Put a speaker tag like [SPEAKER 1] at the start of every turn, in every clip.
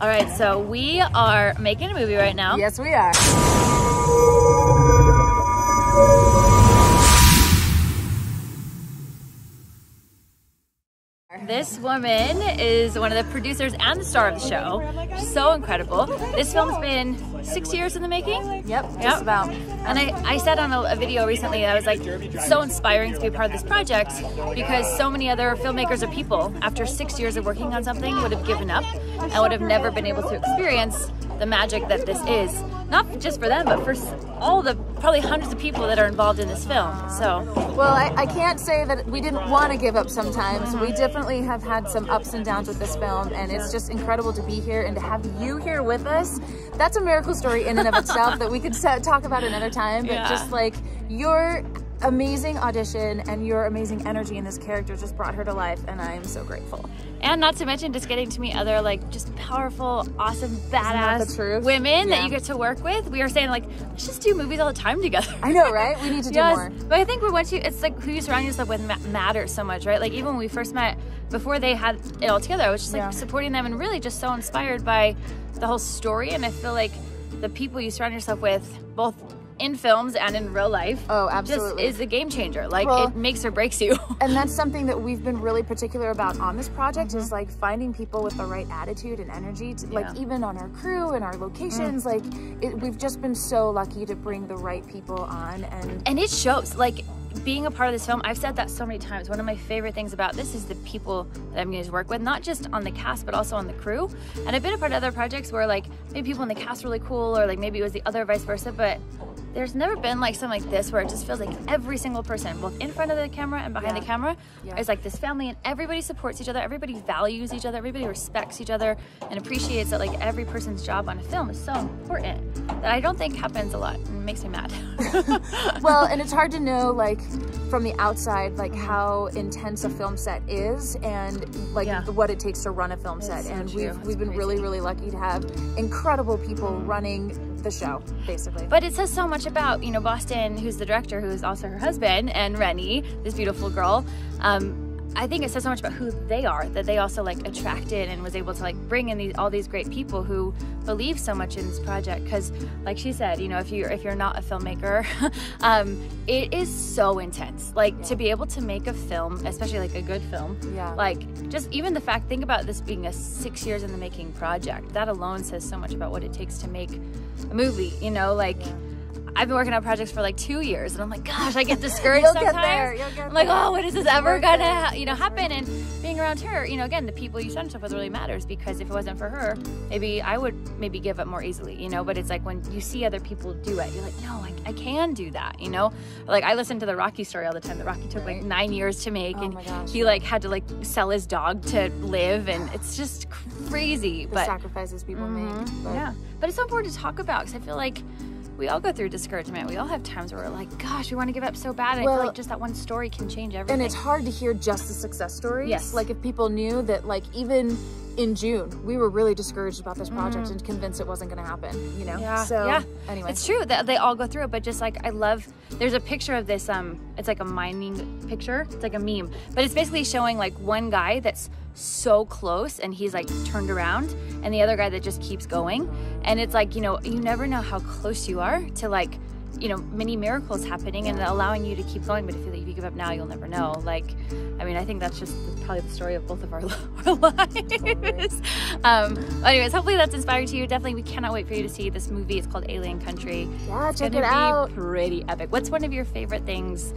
[SPEAKER 1] All right, so we are making a movie right now.
[SPEAKER 2] Yes, we are.
[SPEAKER 1] This woman is one of the producers and the star of the show. She's so incredible. This film's been six years in the making.
[SPEAKER 2] Yep, just
[SPEAKER 1] Yep.
[SPEAKER 2] about.
[SPEAKER 1] And I, I said on a, a video recently that I was like, so inspiring to be a part of this project because so many other filmmakers or people, after six years of working on something, would have given up and would have never been able to experience the magic that this is. Not just for them, but for all the probably hundreds of people that are involved in this film. So,
[SPEAKER 2] Well, I, I can't say that we didn't want to give up sometimes. We definitely have had some ups and downs with this film, and it's just incredible to be here and to have you here with us. That's a miracle story in and of itself that we could talk about another time, but
[SPEAKER 1] Yeah.
[SPEAKER 2] just like your amazing audition and your amazing energy in this character just brought her to life, and I am so grateful.
[SPEAKER 1] and not to mention just getting to meet other like just powerful, awesome, badass women
[SPEAKER 2] Yeah.
[SPEAKER 1] that you get to work with. We are saying like, let's just do movies all the time together.
[SPEAKER 2] I know, right? We need to do
[SPEAKER 1] Yes,
[SPEAKER 2] more.
[SPEAKER 1] but I think we once you, it's like who you surround yourself with matters so much, right? Like even when we first met, before they had it all together, I was just like
[SPEAKER 2] Yeah.
[SPEAKER 1] supporting them and really just so inspired by the whole story. And I feel like the people you surround yourself with, both in films and in real life,
[SPEAKER 2] Oh,
[SPEAKER 1] just
[SPEAKER 2] absolutely.
[SPEAKER 1] is a game changer. Like
[SPEAKER 2] Well-
[SPEAKER 1] it makes or breaks you.
[SPEAKER 2] and that's something that we've been really particular about on this project
[SPEAKER 1] Mm-hmm.
[SPEAKER 2] is like finding people with the right attitude and energy to, like
[SPEAKER 1] Yeah. Mm.
[SPEAKER 2] even on our crew and our locations like it, we've just been so lucky to bring the right people on and
[SPEAKER 1] and it shows like being a part of this film i've said that so many times one of my favorite things about this is the people that i'm going to work with not just on the cast but also on the crew and i've been a part of other projects where like maybe people in the cast were really cool or like maybe it was the other vice versa but there's never been like something like this where it just feels like every single person both in front of the camera and behind
[SPEAKER 2] Yeah.
[SPEAKER 1] the camera
[SPEAKER 2] Yeah.
[SPEAKER 1] is like this family and everybody supports each other everybody values each other everybody respects each other and appreciates that like every person's job on a film is so important that i don't think happens a lot and it makes me mad
[SPEAKER 2] well and it's hard to know like from the outside like how intense a film set is and like
[SPEAKER 1] Yeah.
[SPEAKER 2] what it takes to run a film set
[SPEAKER 1] so
[SPEAKER 2] and
[SPEAKER 1] true.
[SPEAKER 2] we've
[SPEAKER 1] It's
[SPEAKER 2] we've been really
[SPEAKER 1] crazy.
[SPEAKER 2] really lucky to have incredible people running the show basically
[SPEAKER 1] But it says so much about, you know, Boston, who's the director, who is also her husband, and Renny, this beautiful girl. Um, I think it says so much about who they are that they also like attracted and was able to like bring in these all these great people who believe so much in this project. Because, like she said, you know, if you if you're not a filmmaker, um, it is so intense. Like to be able to make a film, especially like a good film,
[SPEAKER 2] Yeah.
[SPEAKER 1] like just even the fact think about this being a six years in the making project that alone says so much about what it takes to make a movie you know like I've been working on projects for like two years, and I'm like, gosh, I get discouraged
[SPEAKER 2] You'll get
[SPEAKER 1] sometimes.
[SPEAKER 2] there, you'll get
[SPEAKER 1] I'm like, oh, when is this ever gonna, you know, happen? And being around her, you know, again, the people you surround yourself with really matters because if it wasn't for her, maybe I would maybe give up more easily, you know. But it's like when you see other people do it, you're like, no, I, I can do that, you know. Like I listen to the Rocky story all the time. The Rocky took like nine years to make,
[SPEAKER 2] Oh
[SPEAKER 1] and he like had to like sell his dog to live, and it's just crazy.
[SPEAKER 2] the
[SPEAKER 1] but
[SPEAKER 2] sacrifices people make mm-hmm. but
[SPEAKER 1] yeah, but it's so important to talk about because I feel like we all go through discouragement. We all have times where we're like, "Gosh, we want to give up so bad." And I feel like just that one story can change everything.
[SPEAKER 2] and it's hard to hear just the success stories.
[SPEAKER 1] Yes.
[SPEAKER 2] Like if people knew that, like even in June, we were really discouraged about this project and convinced it wasn't going to happen. You know.
[SPEAKER 1] Mm. yeah,
[SPEAKER 2] So
[SPEAKER 1] yeah.
[SPEAKER 2] anyway,
[SPEAKER 1] it's true that they all go through it. But just like I love, there's a picture of this. Um, it's like a mining picture. It's like a meme, but it's basically showing like one guy that's so close and he's like turned around, and the other guy that just keeps going. And it's like you know, you never know how close you are to like you know many miracles happening and allowing you to keep going but if you, if you give up now you'll never know. Like i mean i think that's just probably the story of both of our, our lives. Um anyways hopefully that's inspiring to you. Definitely we cannot wait for you to see this movie. It's called alien country.
[SPEAKER 2] Yeah,
[SPEAKER 1] it's
[SPEAKER 2] check
[SPEAKER 1] gonna
[SPEAKER 2] it
[SPEAKER 1] be
[SPEAKER 2] out.
[SPEAKER 1] pretty epic. What's one of your favorite things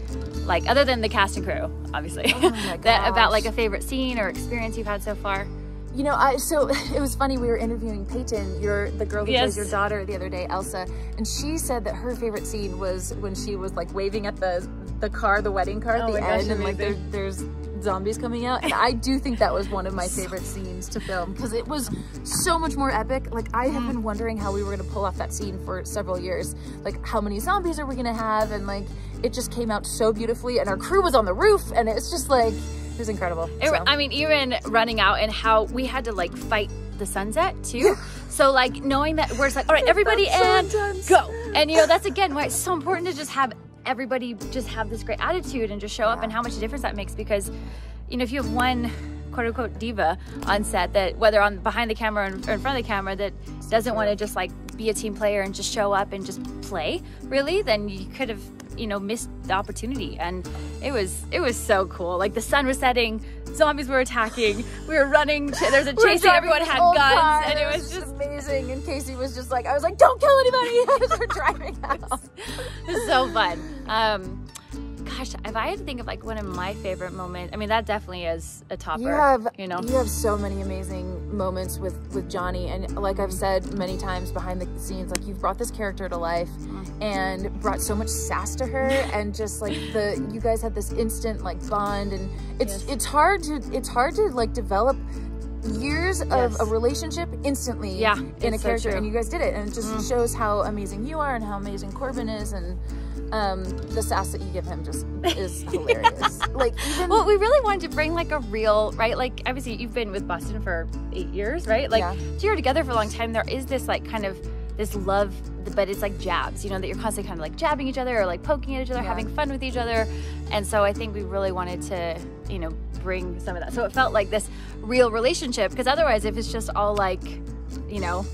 [SPEAKER 1] like other than the cast and crew obviously
[SPEAKER 2] Oh
[SPEAKER 1] that about like a favorite scene or experience you've had so far
[SPEAKER 2] You know, I so it was funny. We were interviewing Peyton, your the girl who
[SPEAKER 1] Yes.
[SPEAKER 2] plays your daughter, the other day, Elsa, and she said that her favorite scene was when she was like waving at the the car, the wedding car at
[SPEAKER 1] Oh
[SPEAKER 2] the
[SPEAKER 1] my gosh,
[SPEAKER 2] end, and like there, there's zombies coming out. And I do think that was one of my favorite scenes to film because it was so much more epic. Like I have been mm-hmm. wondering how we were gonna pull off that scene for several years. Like how many zombies are we gonna have? And like it just came out so beautifully, and our crew was on the roof, and it's just like it was incredible.
[SPEAKER 1] It-
[SPEAKER 2] So-
[SPEAKER 1] I mean, even running out and how we had to like fight the sunset too. So like knowing that we're like, all right, everybody and go. And you know, that's again why it's so important to just have everybody just have this great attitude and just show up and how much difference that makes because, you know, if you have one quote unquote diva on set that whether on behind the camera or in front of the camera that doesn't want to just like be a team player and just show up and just play really, then you could have you know missed the opportunity. And it was it was so cool. Like the sun was setting zombies were attacking we were running there's a chasing everyone had guns and it was, just
[SPEAKER 2] amazing. And casey was just like i was like don't kill anybody. As we're driving out.
[SPEAKER 1] It's so fun. Um gosh, if I had to think of like one of my favorite moments, I mean that definitely is a topper.
[SPEAKER 2] You have,
[SPEAKER 1] you know,
[SPEAKER 2] you have so many amazing moments with with Johnny, and like I've said many times behind the scenes, like you've brought this character to life, mm-hmm. and brought so much sass to her, and just like the you guys had this instant like bond, and it's yes. it's hard to it's hard to like develop years of a relationship instantly
[SPEAKER 1] yeah,
[SPEAKER 2] in a character and you guys did it and it just mm. shows how amazing you are and how amazing Corbin is and um, the sass that you give him just is hilarious. like even
[SPEAKER 1] well, we really wanted to bring like a real right. Like obviously you've been with Boston for eight years, right? Like yeah. you're together for a long time. There is this like kind of this love, but it's like jabs. You know that you're constantly kind of like jabbing each other or like poking at each other, yeah. having fun with each other. And so I think we really wanted to, you know, bring some of that. So it felt like this real relationship because otherwise, if it's just all like, you know,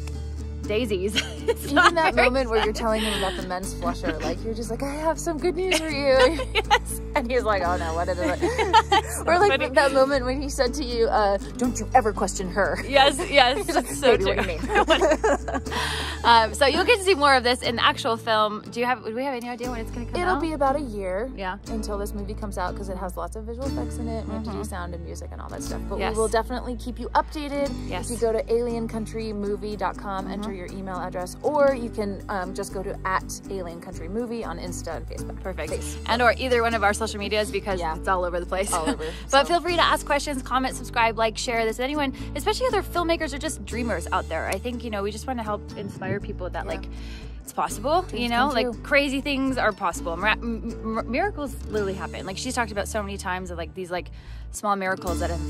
[SPEAKER 1] daisies.
[SPEAKER 2] Even that moment where you're telling him about the men's flusher, like you're just like, I have some good news for you. yes. And he's like, oh no, what is it? or like funny. that moment when he said to you, uh, don't you ever question her.
[SPEAKER 1] Yes, yes. like, so true. um, so you'll get to see more of this in the actual film. Do you have, do we have any idea when it's going to come out?
[SPEAKER 2] It'll
[SPEAKER 1] out?
[SPEAKER 2] be about a year
[SPEAKER 1] yeah.
[SPEAKER 2] until this movie comes out because it has lots of visual effects in it. We have mm -hmm. to do mm-hmm. sound and music and all that stuff. But yes. we will definitely keep you updated.
[SPEAKER 1] Yes.
[SPEAKER 2] If you go to aliencountrymovie.com, mm -hmm. enter your email address, or you can um, just go to at Alien Country Movie on Insta and Facebook.
[SPEAKER 1] Perfect. Face. And or either one of our social medias because yeah. it's all over the place.
[SPEAKER 2] All over.
[SPEAKER 1] but so. feel free to ask questions, comment, subscribe, like, share this with anyone, especially other filmmakers or just dreamers out there. I think, you know, we just want to help inspire people that yeah. like it's possible things you know like crazy things are possible miracles literally happen like she's talked about so many times of like these like small miracles that have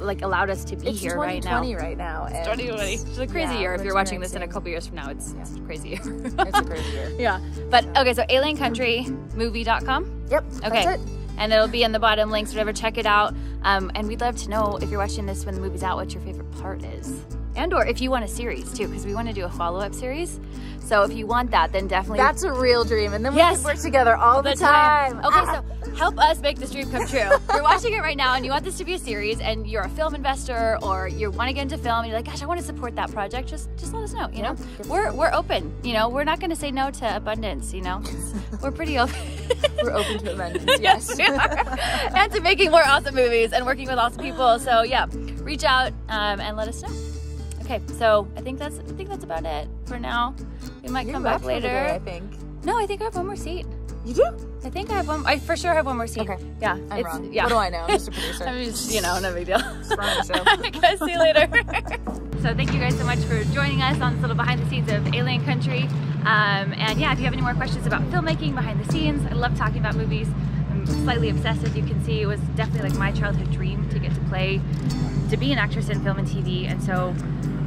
[SPEAKER 1] like allowed us to be
[SPEAKER 2] it's
[SPEAKER 1] here right now.
[SPEAKER 2] right now.
[SPEAKER 1] It's 2020. It's a crazy yeah, year. If you're watching this in a couple years from now, it's, yeah. it's a crazy year.
[SPEAKER 2] it's a crazy year.
[SPEAKER 1] Yeah. But okay, so aliencountrymovie.com.
[SPEAKER 2] Yep.
[SPEAKER 1] Okay. And it'll be in the bottom links, whatever. Check it out. Um, and we'd love to know if you're watching this when the movie's out, what your favorite part is and or if you want a series too because we want to do a follow-up series so if you want that then definitely
[SPEAKER 2] that's a real dream and then we yes. can work together all the, the time.
[SPEAKER 1] time. okay ah. so help us make this dream come true. You're watching it right now and you want this to be a series and you're a film investor or you want to get into film and you're like gosh i want to support that project just just let us know you know? Yeah, we're we're open you know? We're not going to say no to abundance you know? We're pretty open.
[SPEAKER 2] We're open to abundance yes,
[SPEAKER 1] yes. and to making more awesome movies and working with awesome people. So yeah reach out um, and let us know. Okay, so I think that's I think that's about it for now. We might You're come back later.
[SPEAKER 2] Day, I think.
[SPEAKER 1] No, I think I have one more seat.
[SPEAKER 2] You do?
[SPEAKER 1] I think I have one. I for sure have one more scene.
[SPEAKER 2] Okay.
[SPEAKER 1] Yeah.
[SPEAKER 2] I'm it's, wrong. Yeah. What do I know? I'm just a producer.
[SPEAKER 1] I'm just, you know, no big deal.
[SPEAKER 2] Just
[SPEAKER 1] guys, see you later. so thank you guys so much for joining us on this little behind the scenes of Alien Country. Um, and yeah, if you have any more questions about filmmaking behind the scenes, I love talking about movies. I'm slightly obsessed, as you can see. It was definitely like my childhood dream to get to play, to be an actress in film and TV. And so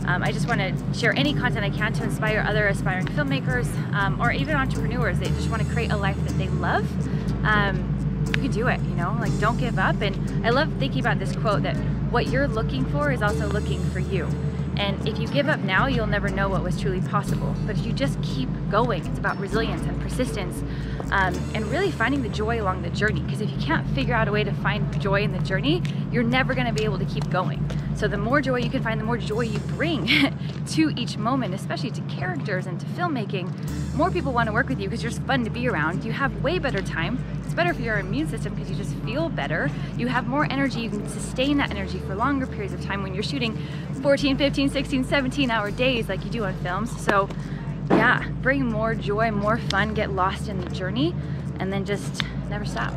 [SPEAKER 1] um, I just want to share any content I can to inspire other aspiring filmmakers um, or even entrepreneurs that just want to create a life that they love. Um, you can do it, you know, like don't give up. And I love thinking about this quote that what you're looking for is also looking for you. And if you give up now, you'll never know what was truly possible. But if you just keep going, it's about resilience and persistence um, and really finding the joy along the journey. Because if you can't figure out a way to find joy in the journey, you're never going to be able to keep going. So the more joy you can find, the more joy you bring to each moment, especially to characters and to filmmaking. More people want to work with you because you're just fun to be around. You have way better time. It's better for your immune system because you just feel better. You have more energy. You can sustain that energy for longer periods of time when you're shooting 14, 15, 16, 17 hour days like you do on films. So yeah, bring more joy, more fun, get lost in the journey, and then just never stop.